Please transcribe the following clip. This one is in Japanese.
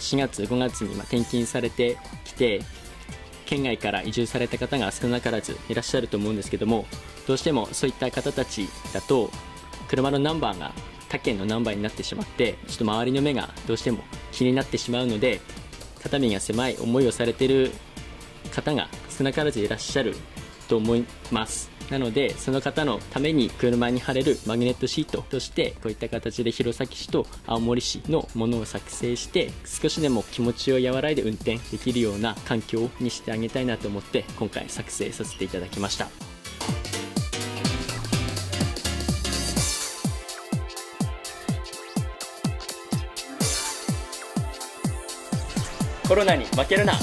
4月5月に転勤されてきて県外から移住された方が少なからずいらっしゃると思うんですけどもどうしてもそういった方たちだと車のナンバーが他県のナンバーになってしまってちょっと周りの目がどうしても気になってしまうので肩身が狭い思いをされている方が少なからずいらっしゃると思います。なのでその方のために車に貼れるマグネットシートとしてこういった形で弘前市と青森市のものを作成して少しでも気持ちを和らいで運転できるような環境にしてあげたいなと思って今回作成させていただきました。コロナに負けるな。